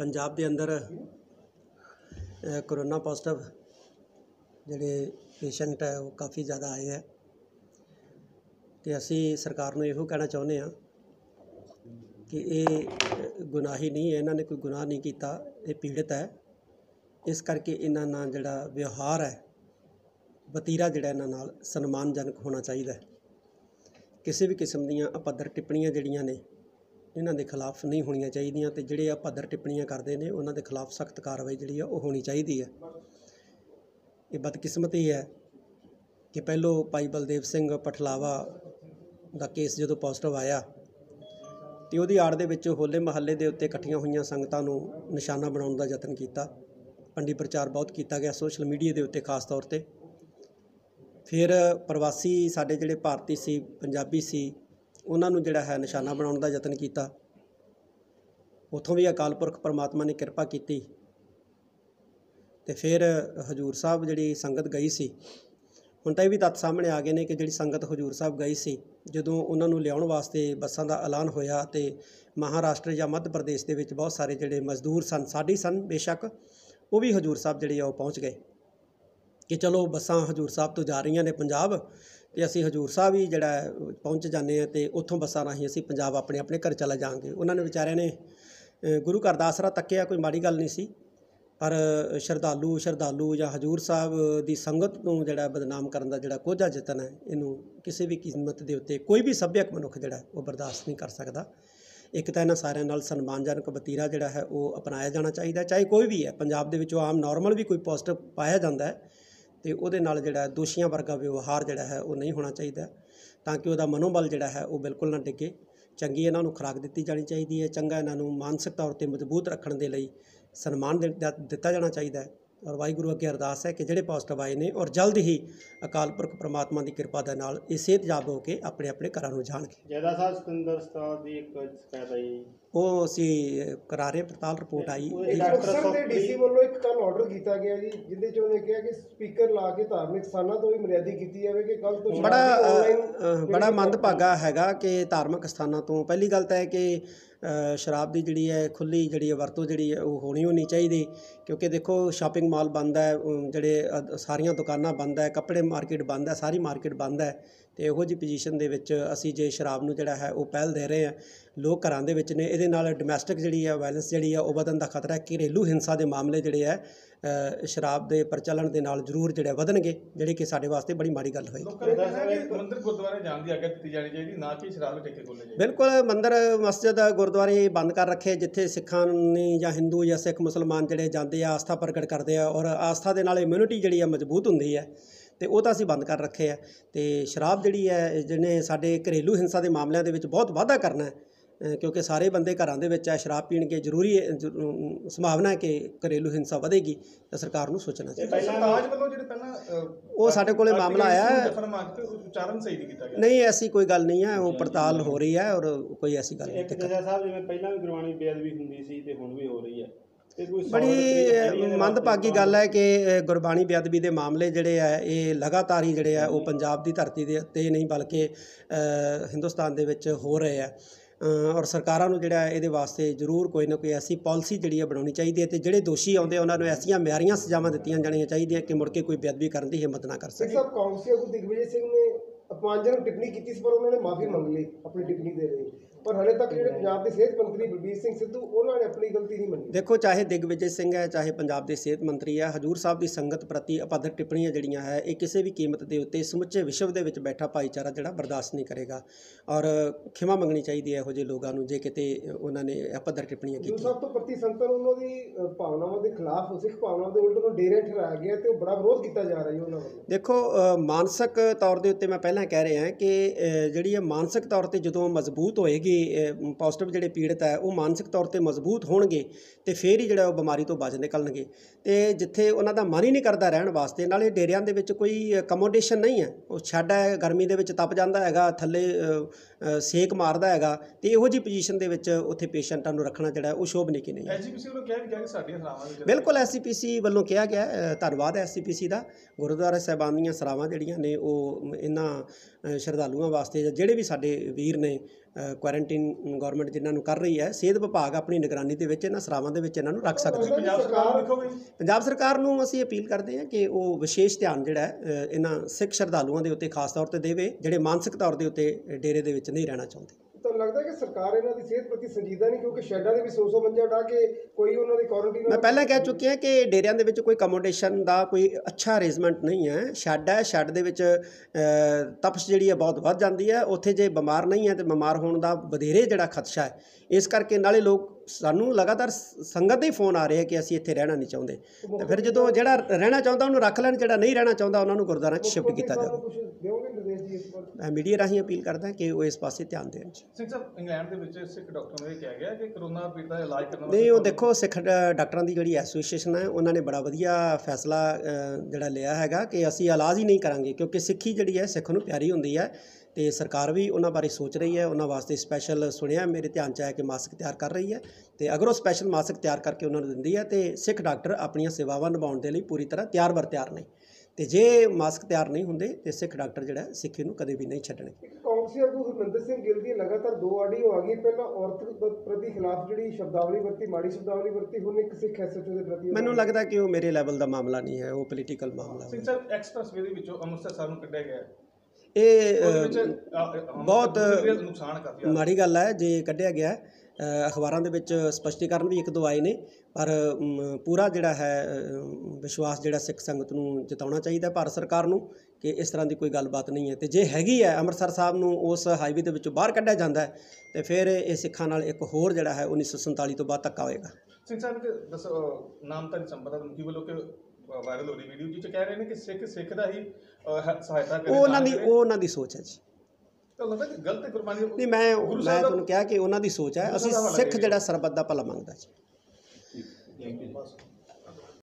ਪੰਜਾਬ ਦੇ ਅੰਦਰ ਅ, ਕਰੋਨਾ ਪੋਜ਼ਿਟਿਵ ਜਿਹੜੇ ਪੇਸ਼ੈਂਟ ਹੈ ਉਹ ਕਾਫੀ ਜ਼ਿਆਦਾ ਆਏ ਹੈ। ਤੇ ਅਸੀਂ ਸਰਕਾਰ ਨੂੰ ਇਹੋ ਕਹਿਣਾ ਚਾਹੁੰਦੇ ਹਾਂ ਕਿ ਇਹ ਗੁਨਾਹੀ ਨਹੀਂ ਹੈ ਇਹਨਾਂ ਨੇ ਕੋਈ ਗੁਨਾਹ ਨਹੀਂ ਕੀਤਾ ਇਹ ਪੀੜਤ ਹੈ। ਇਸ ਕਰਕੇ ਇਹਨਾਂ ਨਾਲ ਜਿਹੜਾ ਵਿਵਹਾਰ ਹੈ ਵਤੀਰਾ ਜਿਹੜਾ ਇਹਨਾਂ ਨਾਲ ਸਨਮਾਨਜਨਕ ਹੋਣਾ ਚਾਹੀਦਾ ਹੈ। ਕਿਸੇ ਵੀ ਕਿਸਮ ਦੀਆਂ ਅਪੱਧਰ ਟਿੱਪਣੀਆਂ ਜਿਹੜੀਆਂ ਨੇ ਇਹਨਾਂ ਦੇ ਖਿਲਾਫ ਨਹੀਂ ਹੋਣੀਆਂ ਚਾਹੀਦੀਆਂ ਤੇ ਜਿਹੜੇ ਆ ਅਪੱਧਰ ਟਿੱਪਣੀਆਂ ਕਰਦੇ ਨੇ, ਉਹਨਾਂ ਦੇ ਖਿਲਾਫ ਸਖਤ ਕਾਰਵਾਈ ਜਿਹੜੀ ਆ, ਉਹ ਹੋਣੀ ਚਾਹੀਦੀ ਹੈ ਇਹ ਬਦਕਿਸਮਤੀ ਹੈ ਕਿ ਪਹਿਲੋਂ ਭਾਈ ਬਲਦੇਵ ਸਿੰਘ ਪਠਲਾਵਾ ਦਾ ਕੇਸ ਜਦੋਂ ਪੋਜ਼ਿਟਿਵ ਆਇਆ ਤੇ ਉਹਦੀ ਆੜ ਦੇ ਵਿੱਚ ਹੋਲੇ ਮਹੱਲੇ ਦੇ ਉੱਤੇ ਇਕੱਠੀਆਂ ਹੋਈਆਂ ਸੰਗਤਾਂ ਨੂੰ ਨਿਸ਼ਾਨਾ ਬਣਾਉਣ ਦਾ ਯਤਨ ਕੀਤਾ। ਪੰਡੀ ਪ੍ਰਚਾਰ ਬਹੁਤ ਕੀਤਾ ਗਿਆ ਸੋਸ਼ਲ ਮੀਡੀਆ ਦੇ ਉੱਤੇ ਖਾਸ ਤੌਰ ਤੇ। ਫਿਰ ਪ੍ਰਵਾਸੀ ਸਾਡੇ ਜਿਹੜੇ ਭਾਰਤੀ ਸੀ, ਪੰਜਾਬੀ ਸੀ ਉਹਨਾਂ ਨੂੰ ਜਿਹੜਾ ਹੈ ਨਿਸ਼ਾਨਾ ਬਣਾਉਣ ਦਾ ਯਤਨ ਕੀਤਾ। ਉਥੋਂ ਵੀ ਅਕਾਲ ਪੁਰਖ ਪਰਮਾਤਮਾ ਨੇ ਕਿਰਪਾ ਕੀਤੀ। ਤੇ ਫਿਰ ਹਜੂਰ ਸਾਹਿਬ ਜਿਹੜੀ ਸੰਗਤ ਗਈ ਸੀ, ਹੁਣ ਤਾਂ ਇਹ ਵੀ ਤੱਥ ਸਾਹਮਣੇ ਆ ਗਏ ਨੇ ਕਿ ਜਿਹੜੀ ਸੰਗਤ ਹਜੂਰ ਸਾਹਿਬ ਗਈ ਸੀ, ਜਦੋਂ ਉਹਨਾਂ ਨੂੰ ਲਿਆਉਣ ਵਾਸਤੇ ਬੱਸਾਂ ਦਾ ਐਲਾਨ ਹੋਇਆ ਤੇ ਮਹਾਰਾਸ਼ਟਰ ਜਾਂ ਮੱਧ ਪ੍ਰਦੇਸ਼ ਦੇ ਵਿੱਚ ਬਹੁਤ ਸਾਰੇ ਜਿਹੜੇ ਮਜ਼ਦੂਰ ਸਨ, ਸਾਡੀ ਸਨ ਬੇਸ਼ੱਕ, ਉਹ ਵੀ ਹਜੂਰ ਸਾਹਿਬ ਜਿਹੜੇ ਆ ਉਹ ਪਹੁੰਚ ਗਏ। ਕਿ ਚਲੋ ਬੱਸਾਂ ਹਜੂਰ ਸਾਹਿਬ ਤੋਂ ਜਾ ਰਹੀਆਂ ਨੇ ਪੰਜਾਬ ਤੇ ਅਸੀਂ ਹਜੂਰ ਸਾਹਿਬ ਵੀ ਜਿਹੜਾ ਪਹੁੰਚ ਜਾਂਦੇ ਆ ਤੇ ਉੱਥੋਂ ਬੱਸਾਂ ਰਾਹੀਂ ਅਸੀਂ ਪੰਜਾਬ ਆਪਣੇ ਆਪਣੇ ਘਰ ਚਲੇ ਜਾਾਂਗੇ ਉਹਨਾਂ ਨੇ ਵਿਚਾਰਿਆਂ ਨੇ ਗੁਰੂ ਘਰ ਦਾ ਆਸਰਾ ਤੱਕਿਆ, ਕੋਈ ਮਾੜੀ ਗੱਲ ਨਹੀਂ ਸੀ। ਪਰ ਸ਼ਰਧਾਲੂ ਸ਼ਰਧਾਲੂ ਜਾਂ ਹਜੂਰ ਸਾਹਿਬ ਦੀ ਸੰਗਤ ਨੂੰ ਜਿਹੜਾ ਬਦਨਾਮ ਕਰਨ ਦਾ ਜਿਹੜਾ ਕੋਝਾ ਯਤਨ ਹੈ, ਇਹਨੂੰ ਕਿਸੇ ਵੀ ਕੀਮਤ ਦੇ ਉੱਤੇ ਕੋਈ ਵੀ ਸੱਭਿਅਕ ਮਨੁੱਖ ਜਿਹੜਾ ਉਹ ਬਰਦਾਸ਼ਤ ਨਹੀਂ ਕਰ ਸਕਦਾ। ਇੱਕ ਤਾਂ ਇਹਨਾਂ ਸਾਰਿਆਂ ਨਾਲ ਸਨਮਾਨਜਨਕ ਵਤੀਰਾ ਜਿਹੜਾ ਹੈ, ਉਹ ਅਪਣਾਇਆ ਜਾਣਾ ਚਾਹੀਦਾ ਚਾਹੇ ਕੋਈ ਵੀ ਹੈ, ਪੰਜਾਬ ਦੇ ਵਿੱਚੋਂ ਆਮ ਨਾਰਮਲ ਵੀ ਕੋਈ ਪੋਜ਼ਿਟਿਵ ਪਾਇਆ ਜਾਂਦਾ ਹੈ ਅਤੇ ਉਹਦੇ ਨਾਲ ਜਿਹੜਾ ਦੋਸ਼ੀਆਂ ਵਰਗਾ ਵਿਵਹਾਰ ਜਿਹੜਾ ਹੈ ਉਹ ਨਹੀਂ ਹੋਣਾ ਚਾਹੀਦਾ। ਤਾਂ ਕਿ ਉਹਦਾ ਮਨੋਬਲ ਜਿਹੜਾ ਹੈ ਉਹ ਬਿਲਕੁਲ ਨਾ ਡਿੱਗੇ। ਚੰਗੀ ਇਹਨਾਂ ਨੂੰ ਖੁਰਾਕ ਦਿੱਤੀ ਜਾਣੀ ਚਾਹੀਦੀ ਹੈ। ਚੰਗਾ ਇਹਨਾਂ ਨੂੰ ਮਾਨਸਿਕ ਤੌਰ ਤੇ ਮਜ਼ਬੂਤ ਰੱਖਣ ਦੇ ਲਈ ਸਨਮਾਨ ਦੇ- ਦਾ- ਦਿੱਤਾ ਜਾਣਾ ਚਾਹੀਦਾ ਹੈ। ਔਰ ਵਾਹਿਗੁਰੂ ਅੱਗੇ ਅਰਦਾਸ ਹੈ ਕਿ ਜਿਹੜੇ ਪੋਜ਼ਿਟਿਵ ਆਏ ਨੇ ਔਰ ਜਲਦ ਹੀ ਅਕਾਲ ਪੁਰਖ ਪ੍ਰਮਾਤਮਾ ਦੀ ਕਿਰਪਾ ਦੇ ਨਾਲ ਇਹ ਸਿਹਤਯਾਬ ਹੋ ਕੇ ਆਪਣੇ ਆਪਣੇ ਘਰਾਂ ਨੂੰ ਜਾਣਗੇ। ਜੈਦਾ ਸਾਹਿਬ ਸਤਿੰਦਰ ਸਤਾਦ ਦੀ ਇੱਕ ਸ਼ਿਕਾਇਤ ਆਈ। ਉਹ ਅਸੀਂ ਕਰਾ ਰਹੇ ਪੜਤਾਲ ਰਿਪੋਰਟ ਆਈ। ਡਾਕਟਰ ਦੇ ਡੀਸੀ ਵੱਲੋਂ ਇੱਕ ਕੱਲ ਆਰਡਰ ਕੀਤਾ ਗਿਆ ਜੀ ਜਿਹਦੇ ਚ ਉਹਨੇ ਕਿਹਾ ਕਿ ਸਪੀਕਰ ਲਾ ਕੇ ਧਾਰਮਿਕ ਸਥਾਨਾਂ ਤੋਂ ਵੀ ਮਰਿਆਦੀ ਕੀਤੀ ਜਾਵੇ ਕਿ ਕੱਲ ਤੋਂ ਬੜਾ ਬੜਾ ਮੰਦਭਾਗਾ ਹੈਗਾ ਕਿ ਧਾਰਮਿਕ ਸਥਾਨਾਂ ਤੋਂ। ਪਹਿਲੀ ਗੱਲ ਤਾਂ ਹੈ ਕਿ ਸ਼ਰਾਬ ਦੀ ਜਿਹੜੀ ਹੈ, ਖੁੱਲ੍ਹੀ ਜਿਹੜੀ ਹੈ, ਵਰਤੋਂ ਜਿਹੜੀ ਹੈ, ਉਹ ਹੋਣੀ ਹੋਣੀ ਚਾਹੀਦੀ। ਕਿਉਂਕਿ ਦੇਖੋ ਸ਼ਾਪਿੰਗ ਮਾਲ ਬੰਦ ਹੈ ਜਿਹੜੇ ਸਾਰੀਆਂ ਦੁਕਾਨਾਂ ਬੰਦ ਹੈ, ਕੱਪੜੇ ਮਾਰਕੀਟ ਬੰਦ ਹੈ, ਸਾਰੀ ਮਾਰਕੀਟ ਬੰਦ ਹੈ। ਤੇ ਇਹੋ ਜੀ ਪੋਜੀਸ਼ਨ ਦੇ ਵਿੱਚ ਅਸੀਂ ਜੇ ਸ਼ਰਾਬ ਨੂੰ ਜਿਹੜਾ ਹੈ ਉਹ ਪਹਿਲ ਦੇ ਰਹੇ ਹਾਂ ਲੋਕ ਘਰਾਂ ਦੇ ਵਿੱਚ ਨੇ ਇਹਦੇ ਨਾਲ ਡੋਮੈਸਟਿਕ ਜਿਹੜੀ ਹੈ ਵਾਇਲੈਂਸ ਜਿਹੜੀ ਹੈ ਉਹ ਵਧਣ ਦਾ ਖਤਰਾ ਹੈ ਘਰੇਲੂ ਹਿੰਸਾ ਦੇ ਮਾਮਲੇ ਜਿਹੜੇ ਅ, ਸ਼ਰਾਬ ਦੇ ਪ੍ਰਚਲਨ ਦੇ ਨਾਲ ਜ਼ਰੂਰ ਜਿਹੜੇ ਵਧਣਗੇ ਜਿਹੜੇ ਕਿ ਸਾਡੇ ਵਾਸਤੇ ਬੜੀ ਮਾੜੀ ਗੱਲ ਹੋਏਗੀ। ਮੰਦਿਰ ਗੁਰਦੁਆਰੇ ਜਾਣ ਦੀ ਆਗਿਆ ਦਿੱਤੀ ਜਾਣੀ ਚਾਹੀਦੀ ਨਾ ਕਿ ਸ਼ਰਾਬ ਦੇ ਠੇਕੇ ਖੋਲੇ ਜਾਣ ਬਿਲਕੁਲ ਮੰਦਰ ਮਸਜਿਦ ਗੁਰਦੁਆਰੇ ਬੰਦ ਕਰ ਰੱਖੇ ਜਿੱਥੇ ਸਿੱਖਾਂ ਨੇ ਜਾਂ ਹਿੰਦੂ ਜਾਂ ਸਿੱਖ ਮੁਸਲਮਾਨ ਜਿਹੜੇ ਜਾਂਦੇ ਆ ਆਸਥਾ ਪ੍ਰਗਟ ਕਰਦੇ ਆ ਔਰ ਆਸਥਾ ਦੇ ਨਾਲ ਇਮਿਊਨਿਟੀ ਜਿਹੜੀ ਆ ਮਜ਼ਬੂਤ ਹੁੰਦੀ ਹੈ। ਤੇ ਉਹ ਤਾਂ ਅਸੀਂ ਬੰਦ ਕਰ ਰੱਖੇ ਆ। ਤੇ ਸ਼ਰਾਬ ਜਿਹੜੀ ਹੈ ਜਿਹਨੇ ਸਾਡੇ ਘਰੇਲੂ ਹਿੰਸਾ ਦੇ ਮਾਮਲਿਆਂ ਦੇ ਵਿੱਚ ਬਹੁਤ ਵਾਧਾ ਕਰਨਾ ਹੈ ਕਿਉਂਕਿ ਸਾਰੇ ਬੰਦੇ ਘਰਾਂ ਦੇ ਵਿੱਚ ਆ ਸ਼ਰਾਬ ਪੀਣਗੇ ਜ਼ਰੂਰੀ ਹੈ, ਸੰਭਾਵਨਾ ਹੈ ਕਿ ਘਰੇਲੂ ਹਿੰਸਾ ਵਧੇਗੀ ਤਾਂ ਸਰਕਾਰ ਨੂੰ ਸੋਚਣਾ ਚਾਹੀਦਾ। ਸਰਤਾਜ ਵੱਲੋਂ ਜਿਹੜੇ ਪਹਿਲਾਂ ਉਹ ਸਾਡੇ ਕੋਲੇ ਮਾਮਲਾ ਆਇਆ। ਹੈ। ਉਚਾਰਨ ਸਹੀ ਨਹੀਂ ਕੀਤਾ ਗਿਆ। ਨਹੀਂ ਐਸੀ ਕੋਈ ਗੱਲ ਨਹੀਂ ਹੈ ਉਹ ਪੜਤਾਲ ਹੋ ਰਹੀ ਹੈ ਔਰ ਕੋਈ ਐਸੀ ਗੱਲ ਨਹੀਂ ਇੱਕ ਜੈਦਾ ਸਾਹਿਬ ਜਿਵੇਂ ਪਹਿਲਾਂ ਵੀ ਗੁਰਬਾਣੀ ਬੇਅਦਬੀ ਹੁੰਦੀ ਸੀ ਤੇ ਹੁਣ ਵੀ ਹੋ ਰਹੀ ਹੈ। ਬੜੀ ਮੰਦਭਾਗੀ ਗੱਲ ਹੈ ਕਿ ਗੁਰਬਾਣੀ ਬੇਅਦਬੀ ਦੇ ਮਾਮਲੇ ਜਿਹੜੇ ਆ ਇਹ ਲਗਾਤਾਰ ਹੀ ਜਿਹੜੇ ਆ ਉਹ ਪੰਜਾਬ ਦੀ ਧਰਤੀ ਦੇ ਉੱਤੇ ਨਹੀਂ ਬਲਕਿ ਹਿੰਦੁਸਤਾਨ ਦੇ ਵਿੱਚ ਹੋ ਰਹੇ ਆ ਔਰ ਸਰਕਾਰਾਂ ਨੂੰ ਜਿਹੜਾ ਇਹਦੇ ਵਾਸਤੇ ਜ਼ਰੂਰ ਕੋਈ ਨਾ ਕੋਈ ਐਸੀ ਪਾਲਿਸੀ ਜਿਹੜੀ ਹੈ ਬਣਾਉਣੀ ਚਾਹੀਦੀ ਹੈ ਤੇ ਜਿਹੜੇ ਦੋਸ਼ੀ ਆਉਂਦੇ ਆ, ਉਹਨਾਂ ਨੂੰ ਐਸੀਆਂ ਮਿਆਰੀਆਂ ਸਜ਼ਾਵਾਂ ਦਿੱਤੀਆਂ ਜਾਣੀਆਂ ਚਾਹੀਦੀਆਂ ਕਿ ਮੁੜ ਕੇ ਕੋਈ ਬੇਅਦਬੀ ਕਰਨ ਦੀ ਹਿੰਮਤ ਨਾ ਕਰ ਸਕੇ। ਸਾਹਿਬ ਕਾਂਗਰਸੀ ਆਗੂ ਸਿੰਘ ਨੇ ਅਪਮਾਨਜਨਕ ਟਿੱਪਣੀ ਕੀਤੀ ਸੀ ਪਰ ਉਹਨਾਂ ਨੇ ਮਾਫੀ ਮੰਗ ਲਈ ਆਪਣੀ ਟਿੱਪਣੀ ਦੇ ਲਈ। ਪਰ ਹਲੇ ਤੱਕ ਜਿਹੜੇ ਪੰਜਾਬ ਦੇ ਸਿਹਤ ਮੰਤਰੀ ਬਲਬੀਰ ਸਿੰਘ ਸਿੱਧੂ ਉਹਨਾਂ ਨੇ ਆਪਣੀ ਗਲਤੀ ਨਹੀਂ ਮੰਨੀ। ਦੇਖੋ ਚਾਹੇ ਦਿਗਵਿਜੇ ਸਿੰਘ ਹੈ ਚਾਹੇ ਪੰਜਾਬ ਦੇ ਸਿਹਤ ਮੰਤਰੀ ਹੈ ਹਜੂਰ ਸਾਹਿਬ ਦੀ ਸੰਗਤ ਪ੍ਰਤੀ ਅਪੱਧਰ ਟਿੱਪਣੀਆਂ ਜਿਹੜੀਆਂ ਹੈ ਇਹ ਕਿਸੇ ਵੀ ਕੀਮਤ ਦੇ ਉੱਤੇ ਸਮੁੱਚੇ ਵਿਸ਼ਵ ਦੇ ਵਿੱਚ ਬੈਠਾ ਭਾਈਚਾਰਾ ਜਿਹੜਾ ਬਰਦਾਸ਼ਤ ਨਹੀਂ ਕਰੇਗਾ। ਔਰ ਖਿਮਾ ਮੰਗਣੀ ਚਾਹੀਦੀ ਹੈ ਇਹੋ ਜਿਹੇ ਲੋਕਾਂ ਨੂੰ ਜੇ ਕਿਤੇ ਉਹਨਾਂ ਨੇ ਅਪੱਧਰ ਟਿੱਪਣੀਆਂ ਕੀਤੀਆਂ। ਸਾਹਿਬ ਤੋਂ ਪ੍ਰਤੀ ਸੰਤਾਂ ਉਹਨਾਂ ਦੀ ਭਾਵਨਾਵਾਂ ਦੇ ਖਿਲਾਫ ਸਿੱਖ ਭਾਵਨਾਵਾਂ ਦੇ ਉਲਟ ਨੂੰ ਡੇਰੇ ਠਹਿਰਾਇਆ ਗਿਆ ਤੇ ਉਹ ਬੜਾ ਵਿਰੋਧ ਕੀਤਾ ਜਾ ਰਿਹਾ ਹੈ ਉਹਨਾਂ ਵੱਲੋਂ। ਦੇਖੋ ਮਾਨਸਿਕ ਤੌਰ ਦੇ ਉੱਤੇ ਮੈਂ ਪਹਿਲਾਂ ਕਹਿ ਰਿਹਾ ਕਿ ਜਿਹੜੀ ਇਹ ਮਾਨਸਿਕ ਤੌਰ ਤੇ ਜਦੋਂ ਮਜ਼ਬੂਤ ਹੋਏਗੀ ਪੋਜ਼ਿਟਿਵ ਜਿਹੜੇ ਪੀੜਤ ਹੈ ਉਹ ਮਾਨਸਿਕ ਤੌਰ ਤੇ ਮਜ਼ਬੂਤ ਹੋਣਗੇ ਤੇ ਫੇਰ ਹੀ ਜਿਹੜਾ ਉਹ ਬਿਮਾਰੀ ਤੋਂ ਬਚ ਨਿਕਲਣਗੇ। ਤੇ ਜਿੱਥੇ ਉਹਨਾਂ ਦਾ ਮਨ ਹੀ ਨਹੀਂ ਕਰਦਾ ਰਹਿਣ ਵਾਸਤੇ ਨਾਲੇ ਡੇਰਿਆਂ ਦੇ ਵਿੱਚ ਕੋਈ ਅਕਮੋਡੇਸ਼ਨ ਨਹੀਂ ਹੈ। ਉਹ ਛੱਡ ਹੈ ਗਰਮੀ ਦੇ ਵਿੱਚ ਤਪ ਜਾਂਦਾ ਹੈਗਾ ਥੱਲੇ ਸੇਕ ਮਾਰਦਾ ਹੈਗਾ ਤੇ ਇਹੋ ਜੀ ਪੋਜੀਸ਼ਨ ਦੇ ਵਿੱਚ ਉੱਥੇ ਪੇਸ਼ੈਂਟਾਂ ਨੂੰ ਰੱਖਣਾ ਜਿਹੜਾ ਉਹ ਸ਼ੋਭਨੀਕ ਨਹੀਂ ਹੈ। ਐਜੀਪੀਸੀ ਵੱਲੋਂ ਕਿਹਾ ਗਿਆ ਕਿ ਸਾਡੀਆਂ ਸਰਾਵਾਂ ਵਿੱਚ ਬਿਲਕੁਲ ਐਸਸੀਪੀਸੀ ਵੱਲੋਂ ਕਿਹਾ ਗਿਆ ਧੰਨਵਾਦ ਐਸਸੀਪੀਸੀ ਦਾ। ਗੁਰਦੁਆਰਾ ਸਾਹਿਬਾਨ ਦੀਆਂ ਸਰਾਵਾਂ ਜਿਹੜੀਆਂ ਨੇ ਉਹ ਇਹਨਾਂ ਸ਼ਰਧਾਲੂਆਂ ਵਾਸਤੇ ਜਿਹੜੇ ਵੀ ਸਾਡੇ ਵੀਰ ਨੇ ਕੁਆਰੰਟੀਨ ਗਵਰਨਮੈਂਟ ਜਿਨ੍ਹਾਂ ਨੂੰ ਕਰ ਰਹੀ ਹੈ ਸਿਹਤ ਵਿਭਾਗ ਆਪਣੀ ਨਿਗਰਾਨੀ ਦੇ ਵਿੱਚ ਇਹਨਾਂ ਸਰਾਵਾਂ ਦੇ ਵਿੱਚ ਇਹਨਾਂ ਨੂੰ ਰੱਖ ਸਕਦਾ ਹੈ। ਪੰਜਾਬ ਸਰਕਾਰ ਲਿਖੋਗੇ ਪੰਜਾਬ ਸਰਕਾਰ ਨੂੰ ਅਸੀਂ ਅਪੀਲ ਕਰਦੇ ਹਾਂ ਕਿ ਉਹ ਵਿਸ਼ੇਸ਼ ਧਿਆਨ ਜਿਹੜਾ ਹੈ ਇਹਨਾਂ ਸਿੱਖ ਸ਼ਰਧਾਲੂਆਂ ਦੇ ਉੱਤੇ ਖਾਸ ਤੌਰ ਤੇ ਦੇਵੇ ਜਿਹੜੇ ਮਾਨਸਿਕ ਤੌਰ ਦੇ ਉੱਤੇ ਡੇਰੇ ਦੇ ਵਿੱਚ ਨਹੀਂ ਰਹਿਣਾ ਚਾਹੁੰਦੇ ਲੱਗਦਾ ਕਿ ਸਰਕਾਰ ਇਹਨਾਂ ਦੀ ਸਿਹਤ ਪ੍ਰਤੀ ਸੰਜੀਦਾ ਨਹੀਂ ਕਿਉਂਕਿ ਸ਼ੈਡਾਂ ਦੇ ਵੀ 100-100 ਮੰਜਾ ਢਾ ਕੇ ਕੋਈ ਉਹਨਾਂ ਦੀ ਕੁਆਰੰਟੀਨ ਮੈਂ ਪਹਿਲਾਂ ਕਹਿ ਚੁੱਕਿਆ ਕਿ ਡੇਰਿਆਂ ਦੇ ਵਿੱਚ ਕੋਈ ਕਮੋਡੇਸ਼ਨ ਦਾ ਕੋਈ ਅੱਛਾ ਅਰੇਂਜਮੈਂਟ ਨਹੀਂ ਹੈ। ਸ਼ੈੱਡ ਹੈ ਸ਼ੈੱਡ ਦੇ ਵਿੱਚ ਤਪਸ਼ ਜਿਹੜੀ ਹੈ ਬਹੁਤ ਵੱਧ ਜਾਂਦੀ ਹੈ। ਉੱਥੇ ਜੇ ਬਿਮਾਰ ਨਹੀਂ ਹੈ ਤੇ ਬਿਮਾਰ ਹੋਣ ਦਾ ਵਧੇਰੇ ਜਿਹੜਾ ਖਦਸ਼ਾ ਹੈ। ਇਸ ਕਰਕੇ ਨਾਲੇ ਲੋਕ ਸਾਨੂੰ ਲਗਾਤਾਰ ਸੰਗਤ ਦੇ ਫੋਨ ਆ ਰਹੇ ਹੈ ਕਿ ਅਸੀਂ ਇੱਥੇ ਰਹਿਣਾ ਨਹੀਂ ਚਾਹੁੰਦੇ। ਤੇ ਫਿਰ ਜਦੋਂ ਜਿਹੜਾ ਰਹਿਣਾ ਚਾਹੁੰਦਾ ਉਹਨੂੰ ਰੱਖ ਲੈਣ ਜਿਹੜਾ ਨਹੀਂ ਰਹਿਣਾ ਚਾਹੁੰਦਾ ਉਹਨਾਂ ਨੂੰ ਗੁਰਦੁਆਰਾ 'ਚ ਸ਼ਿਫਟ ਕੀਤਾ ਜਾਵੇ। ਮੈਂ ਮੀਡੀਆ ਰਾਹੀਂ ਅਪੀਲ ਕਰਦਾ ਕਿ ਉਹ ਇਸ ਪਾਸੇ ਧਿਆਨ ਦੇਣ ਸਿੰਘ ਸਾਹਿਬ ਇੰਗਲੈਂਡ ਦੇ ਵਿੱਚ ਸਿੱਖ ਡਾਕਟਰਾਂ ਨੇ ਇਹ ਕਿਹਾ ਗਿਆ ਕਿ ਕਰੋਨਾ ਪੀੜ ਦਾ ਇਲਾਜ ਕਰਨ ਨਹੀਂ ਉਹ ਦੇਖੋ ਸਿੱਖ ਡਾਕਟਰਾਂ ਦੀ ਜਿਹੜੀ ਐਸੋਸੀਏਸ਼ਨ ਹੈ ਉਹਨਾਂ ਨੇ ਬੜਾ ਵਧੀਆ ਫੈਸਲਾ ਜਿਹੜਾ ਲਿਆ ਹੈਗਾ ਕਿ ਅਸੀਂ ਇਲਾਜ ਹੀ ਨਹੀਂ ਕਰਾਂਗੇ ਕਿਉਂਕਿ ਸਿੱਖੀ ਜਿਹੜੀ ਹੈ ਸਿੱਖ ਨੂੰ ਪਿਆਰੀ ਹੁੰਦੀ ਹੈ। ਤੇ ਸਰਕਾਰ ਵੀ ਉਹਨਾਂ ਬਾਰੇ ਸੋਚ ਰਹੀ ਹੈ ਉਹਨਾਂ ਵਾਸਤੇ ਸਪੈਸ਼ਲ ਸੁਣਿਆ ਮੇਰੇ ਧਿਆਨ ਚ ਆਇਆ ਕਿ ਮਾਸਕ ਤਿਆਰ ਕਰ ਰਹੀ ਹੈ ਤੇ ਅਗਰ ਉਹ ਸਪੈਸ਼ਲ ਮਾਸਕ ਤਿਆਰ ਕਰਕੇ ਉਹਨਾਂ ਨੂੰ ਦਿੰਦੀ ਹੈ ਤੇ ਸਿੱਖ ਡਾਕਟਰ ਆਪਣੀਆਂ ਸੇਵਾਵਾਂ ਨਿਭਾਉਣ ਦੇ ਲਈ ਪੂਰੀ ਤਰ੍ਹਾਂ ਤਿਆਰ ਬਰ ਤਿਆਰ ਨੇ। ਤੇ ਜੇ ਮਾਸਕ ਤਿਆਰ ਨਹੀਂ ਹੁੰਦੇ ਤੇ ਸਿੱਖ ਡਾਕਟਰ ਜਿਹੜਾ ਸਿੱਖੀ ਨੂੰ ਕਦੇ ਵੀ ਨਹੀਂ ਛੱਡਣੇ ਇੱਕ ਕਾਂਗਰਸੀ ਆਗੂ ਹਰਮਿੰਦਰ ਸਿੰਘ ਗਿੱਲ ਦੀ ਲਗਾਤਾਰ ਦੋ ਆਡੀਓ ਆ ਗਈ ਪਹਿਲਾਂ ਔਰਤ ਪ੍ਰਤੀ ਖਿਲਾਫ ਜਿਹੜੀ ਸ਼ਬਦਾਵਲੀ ਵਰਤੀ ਮਾੜੀ ਸ਼ਬਦਾਵਲੀ ਵਰਤੀ ਹੁਣ ਇੱਕ ਸਿੱਖ ਐਸਐਚਓ ਦੇ ਪ੍ਰਤੀ ਮੈਨੂੰ ਲੱਗਦਾ ਕਿ ਉਹ ਮੇਰੇ ਲੈਵਲ ਦਾ ਮਾਮਲਾ ਨਹੀਂ ਹੈ ਉਹ ਪੋਲੀਟੀਕਲ ਮਾਮਲਾ ਹੈ ਸਿੰਘ ਸਾਹਿਬ ਐਕਸਪ੍ਰੈਸਵੇ ਦੇ ਵਿੱਚੋਂ ਅੰਮ੍ਰਿਤਸਰ ਸਾਹਿਬ ਨੂੰ ਕੱਢਿਆ ਗਿਆ ਹੈ। ਇਹ ਬਹੁਤ ਦੇ ਮਾੜੀ ਗੱਲ ਹੈ ਜੇ ਕੱਢਿਆ ਗਿਆ ਅਖਬਾਰਾਂ ਦੇ ਵਿੱਚ ਸਪਸ਼ਟੀਕਰਨ ਵੀ ਇੱਕ ਦੋ ਆਏ ਨੇ ਪਰ ਪੂਰਾ ਜਿਹੜਾ ਹੈ ਵਿਸ਼ਵਾਸ ਜਿਹੜਾ ਸਿੱਖ ਸੰਗਤ ਨੂੰ ਜਤਾਉਣਾ ਚਾਹੀਦਾ ਭਾਰਤ ਸਰਕਾਰ ਨੂੰ ਕਿ ਇਸ ਤਰ੍ਹਾਂ ਦੀ ਕੋਈ ਗੱਲਬਾਤ ਨਹੀਂ ਹੈ। ਤੇ ਜੇ ਹੈਗੀ ਹੈ ਅੰਮ੍ਰਿਤਸਰ ਸਾਹਿਬ ਨੂੰ ਉਸ ਹਾਈਵੇ ਦੇ ਵਿੱਚੋਂ ਬਾਹਰ ਕੱਢਿਆ ਜਾਂਦਾ ਹੈ ਤੇ ਫਿਰ ਇਹ ਸਿੱਖਾਂ ਨਾਲ ਇੱਕ ਹੋਰ ਜਿਹੜਾ ਹੈ 1947 ਤੋਂ ਬਾਅਦ ਧੱਕਾ ਹੋਏਗਾ। ਸਿੰਘ ਸਾਹਿਬ ਕਿ ਦੱਸੋ ਨਾਮਧਾਰੀ ਸੰਪਦਾ ਮੁਖੀ ਵੱਲੋਂ ਕਿ ਵਾਇਰਲ ਹੋ ਰਹੀ ਵੀਡੀਓ ਚ ਕਹਿ ਰਹੇ ਨੇ ਕਿ ਸਿੱਖ ਸਿੱਖ ਦਾ ਹੀ ਸਹਾਇਤਾ ਕਰੇ ਉਹ ਉਹਨਾਂ ਦੀ ਉਹ। ਉਹਨਾਂ ਦੀ ਸੋਚ ਹੈ ਜੀ ਤਾਂ ਲੱਗਦਾ ਕਿ ਗਲਤ ਕੁਰਬਾਨੀ ਨਹੀਂ ਮੈਂ ਗੁਰੂ ਮੈਂ ਦਾ- ਤੁਹਾਨੂੰ ਕਿਹਾ ਕਿ ਉਹਨਾਂ ਦੀ ਸੋਚ ਹੈ ਅਸੀਂ ਸਿੱਖ ਜਿਹੜਾ ਸਰਬੱਤ ਦਾ ਭਲਾ ਮੰਗਦਾ ਜੀ Thank you.